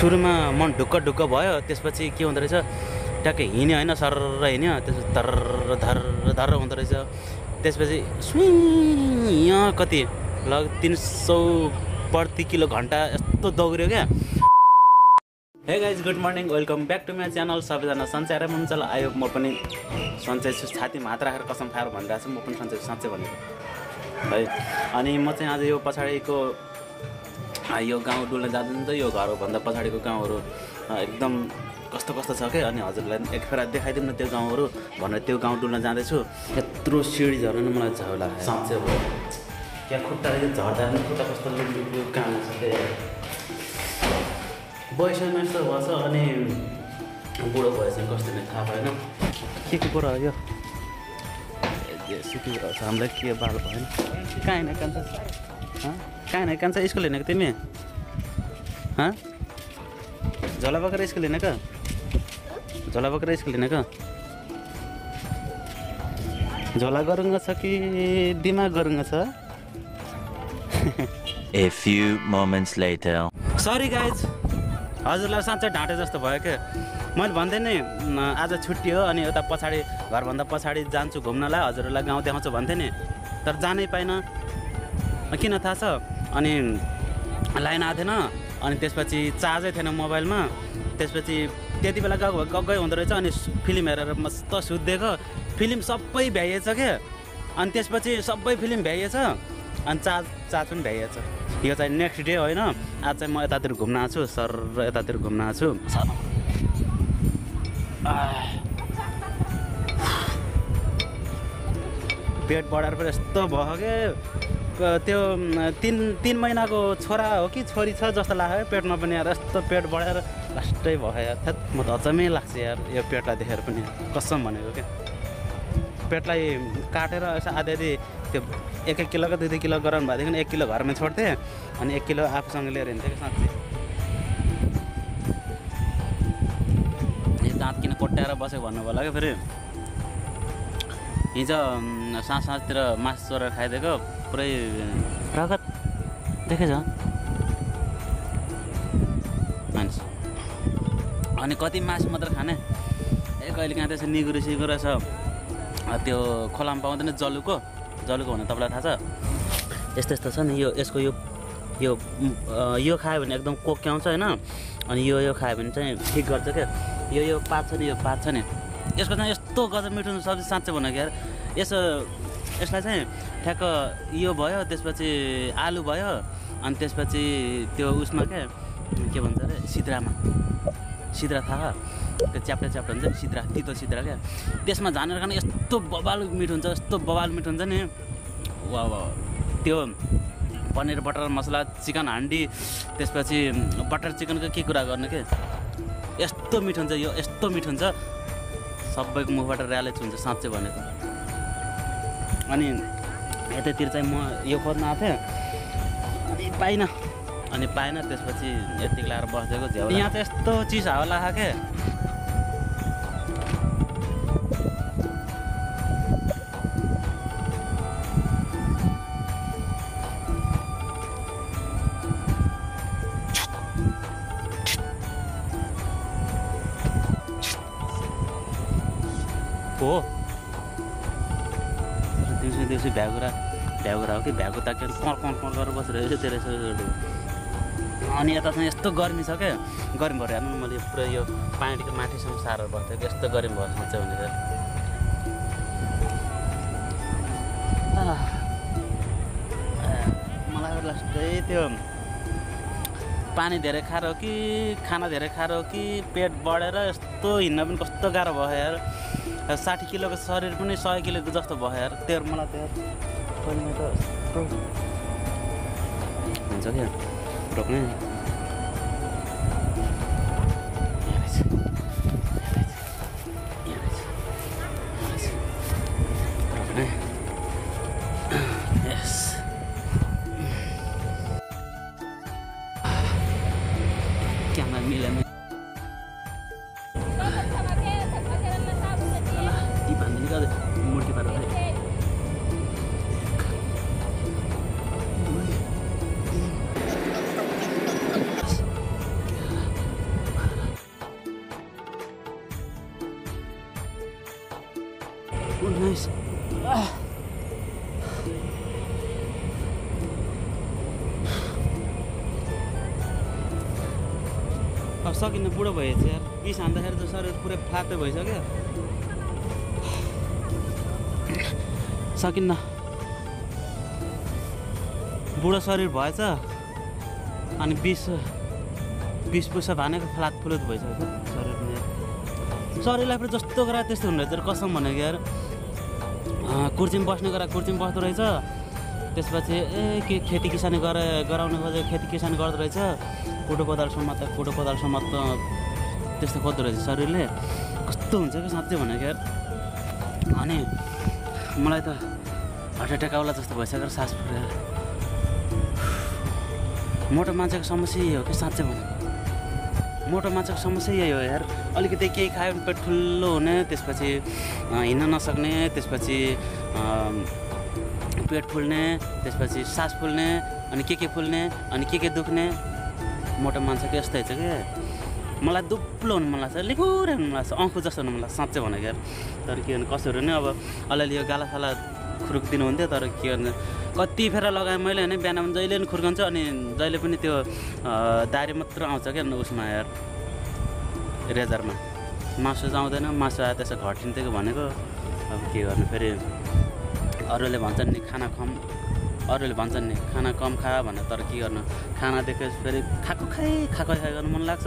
सुरुमा मन ढुक्क ढुक्क भयो। त्यसपछि के हुँदो रहेछ? ट्याक्कै हिँड्यो होइन सर हिँड्यो। त्यसपछि धर धर धर हुँदो रहेछ। त्यसपछि सुइँ यहाँ कति? लग तिन सौ प्रति किलो घन्टा यस्तो दौड्यो क्या। Hey guys good morning welcome back to my channel सबैजना सन्चै हुन्छ आयो। म पनि सन्चै छु। छातीमा हात राखेर कसम खाएर भनिरहेको छु। म पनि सन्चै छु साँच्चै भनेको है अनि म चाहिँ आज यो पछाडिको यो गाउँ डुल्न जाँदैन त यो घरभन्दा पछाडिको गाउँहरू एकदम कस्तो कस्तो छ क्या अनि हजुरलाई एक फेर देखाइदिउँ न त्यो गाउँहरू भनेर त्यो गाउँ डुल्न जाँदैछु। यत्रो सिँढी झर्नु नि मलाई झ्याउ लाग्यो। साँच्चै अब त्यहाँ खुट्टाले झर्दा पनि खुट्टा कस्तो लुम्बी काम छ बयसमा यस्तो भएछ अनि बुढो भएछ कस्तो नै थाहा भएन। के के कुरा हो यो? सुकी छ हामीलाई के बाल भएन कहाँ हिँडेको कान्छ हिँडेको कान्छ स्कुल हिँडेको तिमी? हँ? झोला बोकेर स्कुल हिँडेको झोला बोकेर स्कुल हिँडेको झोला गरुङ्ग छ कि दिमाग गरुङ्ग छ? A few moments later. Sorry guys हजुरलाई साँच्चै ढाँटे जस्तो भयो क्या मैले भन्दै नै न, आज छुट्टी हो अनि यता पछाडि घरभन्दा पछाडि जान्छु घुम्नलाई हजुरहरूलाई गाउँ देखाउँछु भन्थेँ नि। तर जानै पाइनँ। किन थाहा छ? अनि लाइन आएको थिएन। अनि त्यसपछि चार्जै थिएन मोबाइलमा। त्यसपछि त्यति बेला गएको गग्गै हुँदो रहेछ। अनि फिल्म हेरेर मस्त सुत्दिएको फिल्म सबै भ्याइएछ क्या अनि त्यसपछि सबै फिल्म भ्याइएछ। अनि चार्ज चार्ज पनि भ्याइएछ। यो चाहिँ नेक्स्ट डे होइन। आज चाहिँ म यतातिर घुम्न आएको छु। सर र यतातिर घुम्न आएको छु। सर। पेट बढाएर पनि यस्तो भयो क- त्यो तिन तिन महिनाको छोरा हो कि छोरी छ जस्तो लाग्यो। पेटमा पनि यार यस्तो पेट बढाएर लास्टै भयो थेत म त अचम्मै लाग्छ यार यो पेटलाई देखेर पनि। कसम भनेको क्या। पेटलाई काटेर यसो आधी आधी त्यो एक एक किलोको दुई दुई किलो गराउनु भएदेखि एक किलो घरमै छोड्थेँ अनि एक किलो आफूसँग लिएर हिँड्थेँ कि साँच्चै। दाँत किन कोट्याएर बसेको भन्नु होला क्या फेरि। हिजो साँझ साँझतिर मासु चोरेर खाइदिएको। पुरै रगत देखेछ मान्छे अनि कति मासु मात्र खाने? ए कहिले काहीँ त्यसो निगुरो सिगुरो छ? त्यो खोलामा पाउँदैन जलुको। जलुको भने तपाईँलाई थाहा छ। यस्तो यस्तो छ नि यो यसको यो यो यो खायो भने एकदम कोक्याउँछ होइन। अनि यो यो खायो भने चाहिँ ठिक गर्छ क्या। यो यो पात छ नि यो पात छ नि। यसको चाहिँ यस्तो गजब मिठो सब्जी साँच्चै भनेको यार। यसो यसलाई चाहिँ ठ्याक्क यो भयो त्यसपछि आलु भयो अनि त्यसपछि त्यो उसमा क्या के भन्छ अरे सिद्रामा। सिद्रा थाहा? त्यो च्याप्टा च्याप्टा हुन्छ सिद्रा तितो सिद्रा क्या। त्यसमा झानेर खानु यस्तो बबाल मिठो हुन्छ यस्तो बबाल मिठो हुन्छ नि। वा वा त्यो पनिर बटर मसला चिकन हान्डी त्यसपछि बटर चिकनको के कुरा गर्ने के? यस्तो मिठो हुन्छ यो यस्तो मिठो हुन्छ। सबैको मुखबाट ऱ्यालेज हुन्छ साँच्चै भनेको। अनि यतैतिर चाहिँ म यो खोज्न आएको थिएँ। अनि पाइनँ। अनि पाएन त्यसपछि यतिको लगाएर बसिदिएको झ्याउ यहाँ चाहिँ यस्तो चिज हावा लाग्यो क्या हो। दिउँसो भ्यागुरा भ्यागुरा हो कि भ्यागु ताक्यो कँ कँ कँ गरेर बसिरहेको छु त्यसो अनि यता चाहिँ यस्तो गर्मी छ क्या। गर्मी भएर हेर्नु मैले पुरै यो पानीको माथिसम्म बस्थेँ कि यस्तो गर्मी साँच्चै भनेर। आह, मलाई लास्टै त्यो पानी धेरै खाएर हो कि खाना धेरै खाएर हो कि पेट बढेर यस्तो हिँड्न पनि कस्तो गाह्रो भयो यार। साठी किलोको शरीर पनि सय किलोको जस्तो भयो यार। त्यो मलाई शरीरमा त हुन्छ क्या? अब सकिन्न बुढो भएछ यार बिस हान्दाखेरि त शरीर पुरै फ्लातै भइसक्यो। सकिन्न। बुढो शरीर भएछ अनि बिस बिस पैसा भानेको फ्लात फुलत भइसक्यो शरीर। शरीरलाई पनि जस्तो गरा त्यस्तो हुँदो रहेछ कसम भनेको यार। कुर्चीमा बस्ने गरा कुर्चीमा बस्दो रहेछ। त्यसपछि ए के खेती किसानी गरे गराउनु खोजेको खेती किसानी गर्दो रहेछ। कुटो कोदालसम्म त कुटो कोदालसम्म त त्यस्तो खोज्दो रहेछ शरीरले कस्तो हुन्छ कि साँच्चै भनेको यार? अनि मलाई त हार्ट एट्याक आउला जस्तो भइसक्यो सास फुटेर। मोटो मान्छेको समस्या यही हो कि साँच्चै भने मोटो मान्छेको समस्या यही हो यार। अलिकति केही खायो भने पेट ठुलो हुने त्यसपछि हिँड्न नसक्ने त्यसपछि पेट फुल्ने त्यसपछि सास फुल्ने अनि के के फुल्ने अनि के के दुख्ने मोटो मान्छेको यस्तै छ कि? मलाई दुब्लो हुनु मन लाग्छ। लिकुरे हुनु मन लाग्छ। अङ्खु जस्तो हुनु मन लाग्छ। साँच्चै भनेको यार। तर के गर्नु कसोहरू नि अब अलिअलि यो गालासाला खुर्किदिनु हुन्थ्यो तर के गर्नु? कति फेर लगाएँ मैले होइन बिहान जहिले पनि खुर्कन्छ अनि जहिले पनि त्यो दारी मात्र आउँछ क्या उसमा यार? रेजरमा मासु चाहिँ आउँदैन। मासु आए त्यसो घटिन्थ्यो कि भनेको। अब के गर्नु? फेरि अरूले भन्छन् नि खाना कम अरूले भन्छन् नि खाना कम खा भनेर तर के गर्नु? खाना देखेपछि फेरि खाएको खाइ खाएको खाइ गर्नु मन लाग्छ।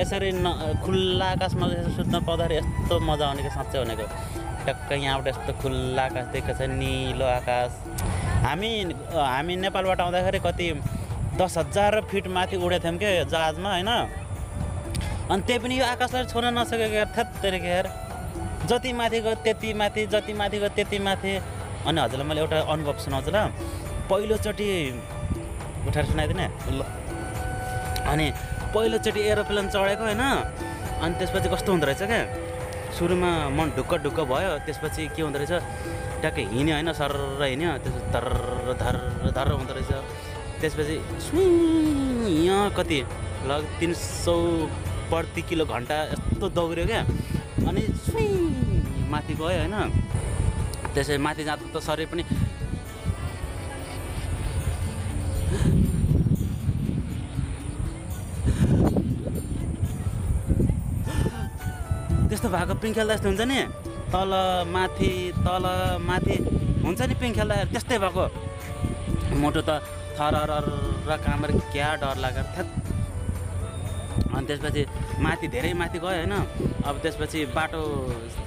यसरी न खुल्ला आकाशमा सुत्न पाउँदाखेरि यस्तो मजा आउने कि साँच्चै भनेको? टक्क यहाँबाट यस्तो खुल्ला आकाश देखेको छ निलो आकाश। हामी हामी नेपालबाट आउँदाखेरि कति दस हजार फिट माथि उडेको थियौँ कि जहाजमा होइन? अनि त्यही पनि यो आकाशलाई छोड्न नसकेको यार थेत्तेरिक यार जति माथि गयो त्यति माथि जति माथि गयो त्यति माथि। अनि हजुरलाई मैले एउटा अनुभव सुनाउँछु ल। पहिलोचोटि उठाएर सुनाइदिने? ल। अनि पहिलोचोटि एरोप्लेन चढेको होइन? अनि त्यसपछि कस्तो हुँदो रहेछ क्या? सुरुमा मन ढुक्क ढुक्क भयो त्यसपछि के हुँदो रहेछ? ट्याक्कै हिँड्यो होइन सर हिँड्यो। त्यसपछि धर धर धर हुँदो रहेछ। त्यसपछि सुई यहाँ कति? लग तिन सौ प्रति किलो घन्टा यस्तो दौड्यो क्या। अनि सुई माथि गयो होइन। त्यसै माथि जाँदा त शरीर पनि त्यस्तो भएको पिङ खेल्दा यस्तो हुन्छ नि। तल माथि तल माथि हुन्छ नि पिङ खेल्दा त्यस्तै भएको। मोटो त थर र कामर क्या डर लागेर थ्यात। अनि त्यसपछि माथि धेरै माथि गयो होइन। अब त्यसपछि बाटो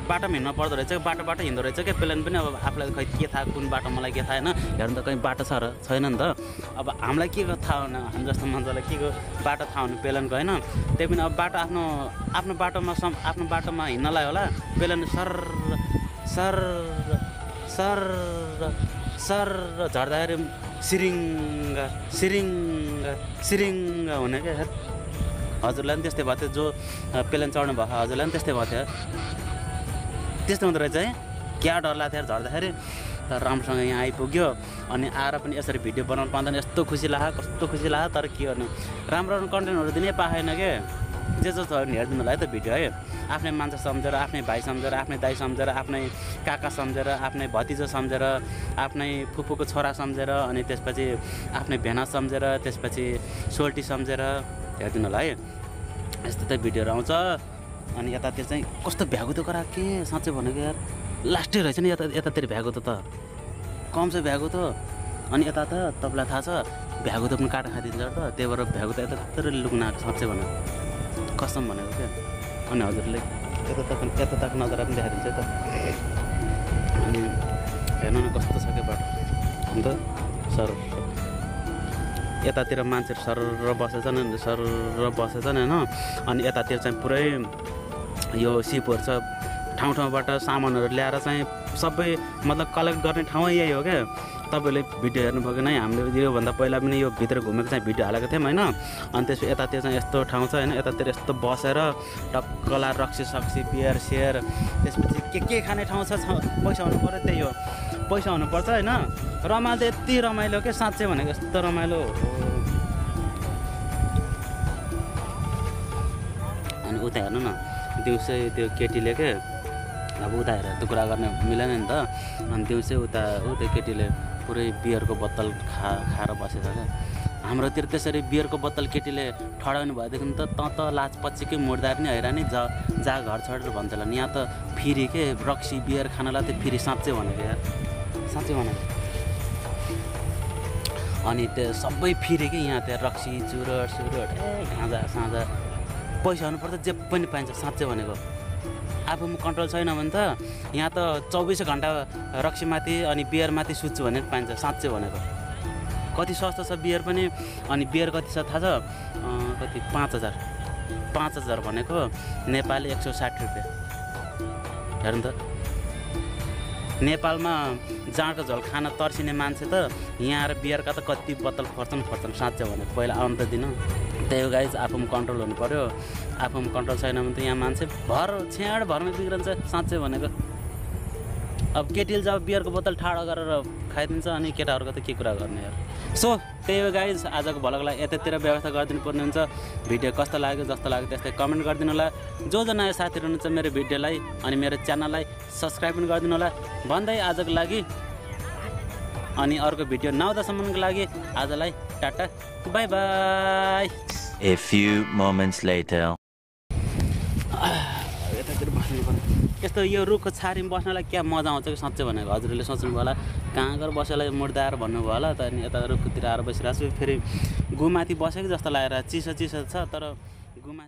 बाटोमा हिँड्नु पर्दो रहेछ। बाटो बाटो हिँड्दो रहेछ क्या। प्लेन पनि अब आफूलाई खै के थाहा कुन बाटो मलाई के थाहा होइन। हेर्नु त कहीँ बाटो छ र छैन नि त। अब हामीलाई के को थाहा हुन हामी जस्तो मान्छेलाई के को बाटो थाहा हुनु प्लेनको होइन। त्यही पनि अब बाटो आफ्नो आफ्नो बाटोमा सम आफ्नो बाटोमा हिँड्नलाई होला। प्लेन सर सर सर सर झर्दाखेरि सिरिङ्ग सिरिङ्ग सिरिङ्ग हुने क्या। हजुरलाई पनि त्यस्तै भएको थियो जो प्लेन चढ्नु भएको हजुरलाई पनि त्यस्तै भएको थियो। त्यस्तो हुँदो रहेछ है। क्या डर लाग्थ्यो झर्दाखेरि तर राम्रोसँग यहाँ आइपुग्यो अनि आएर पनि यसरी भिडियो बनाउनु पाउँदैन। यस्तो खुसी लाग्यो कस्तो खुसी लाग्यो तर के गर्नु? राम्रो राम्रो कन्टेन्टहरू दिनै पाएन के? जे जो छ भने हेरिदिनु होला है त भिडियो है। आफ्नै मान्छे सम्झेर आफ्नै भाइ सम्झेर आफ्नै दाइ सम्झेर आफ्नै काका सम्झेर आफ्नै भतिजो सम्झेर आफ्नै फुपूको छोरा सम्झेर अनि त्यसपछि आफ्नै भेना सम्झेर त्यसपछि सोल्टी सम्झेर हेरिदिनु होला है। यस्तो त भिडियोहरू आउँछ। अनि यतातिर चाहिँ कस्तो भ्यागुतो करा के? साँच्चै भनेको यार लास्टै रहेछ नि यता यतातिर भ्यागुतो त कम छ भ्यागुतो अनि यता त तपाईँलाई थाहा छ भ्यागुतो पनि काटा खाइदिन्छ त। त्यही भएर भ्यागुतो यतातिर लुक्न आएको साँच्चै भनेको। कसम भनेको क्या। अनि हजुरले यता तक यता तक नजर पनि देखाइदिन्छ त। अनि हेर्नु न कस्तो छ क्या बाटो अन्त सर। यतातिर मान्छेहरू सर बसेछन् अनि सर बसेछन् होइन? अनि यतातिर चाहिँ पुरै यो सिपहरू छ। ठाउँ ठाउँबाट सामानहरू ल्याएर चाहिँ सबै मतलब कलेक्ट गर्ने ठाउँ यही हो क्या। तपाईँहरूले भिडियो हेर्नुभयो कि नै हामीले योभन्दा पहिला पनि यो भित्र घुमेको चाहिँ भिडियो हालेको थियौँ होइन। अनि त्यसपछि यतातिर चाहिँ यस्तो ठाउँ छ होइन यतातिर यस्तो बसेर टक्कला रक्सी सक्सी बियर सियर त्यसपछि के के खाने ठाउँ छ पैसा हुनु पऱ्यो त्यही हो। पैसा हुनुपर्छ होइन। रमाइलो त यति रमाइलो के साँच्चै भनेको यस्तो रमाइलो हो। उता हेर्नु न दिउँसै त्यो केटीले के अब उता हेरेर त्यो कुरा गर्ने मिलेन नि त। अनि दिउँसै उता ऊ त्यो केटीले पुरै बियरको बोतल खा खाएर बसेछ क्या। हाम्रोतिर त्यसरी बियरको बोतल केटीले ठडाउनु भएदेखि त त त लाज पछिकै मुर्दा पनि हैरानी जा जा घर छोडेर भन्छ होला नि। यहाँ त फेरि के रक्सी बियर खानलाई त फेरि साँच्चै भनेको यार। साँच्चै भनेको अनि त्यो सबै फिरे कि यहाँ त्यहाँ रक्सी चुरोट सुरोट ए गाँजा साँझा। पैसा हुनुपर्छ जे पनि पाइन्छ साँच्चै भनेको। आफूमा कन्ट्रोल छैन भने त यहाँ त चौबिसै घन्टा रक्सीमाथि अनि बियरमाथि सुत्छु भने पाइन्छ साँच्चै भनेको। कति सस्तो छ बियर पनि? अनि बियर कति छ थाहा छ? कति? पाँच हजार। पाँच हजार भनेको नेपाली एक सौ साठी रुपियाँ। हेर्नु त। नेपालमा जाँडको झोल खान तर्सिने मान्छे त यहाँ आएर बियरका त कति बोतल खर्चन खर्चन साँच्चै भने पहिला आउनु त दिन। त्यही हो गाइज आफूमा कन्ट्रोल हुनु पऱ्यो आफूमा कन्ट्रोल छैन भने त यहाँ मान्छे भर छ्याड भरमा बिग्रन्छ साँच्चै भनेको। अब केटीले जब बियरको बोतल ठाडो गरेर खाइदिन्छ अनि केटाहरूको त के कुरा गर्ने यार सो त्यही हो गाइज आजको भलकलाई यतातिर व्यवस्था गरिदिनु पर्ने हुन्छ। भिडियो कस्तो लाग्यो जस्तो लाग्यो त्यस्तै कमेन्ट गरिदिनु होला जो जो नयाँ साथीहरू हुनुहुन्छ मेरो भिडियोलाई अनि मेरो च्यानललाई सब्सक्राइब पनि गरिदिनु होला भन्दै आजको लागि अनि अर्को भिडियो नआउँदासम्मको लागि आजलाई टाटा बाई बाई later. यतातिर बस्नु पर्यो यस्तो यो रुखको छारीमा बस्नलाई क्या मजा आउँछ कि साँच्चै भनेको हजुरले सोच्नुभयो होला। कहाँ गएर बसेलाई मुर्दाएर भन्नुभयो होला त अनि यता रुखतिर आएर बसिरहेको छु। फेरि गुमाथि बसेको जस्तो लागेर चिसो चिसो छ तर गुमा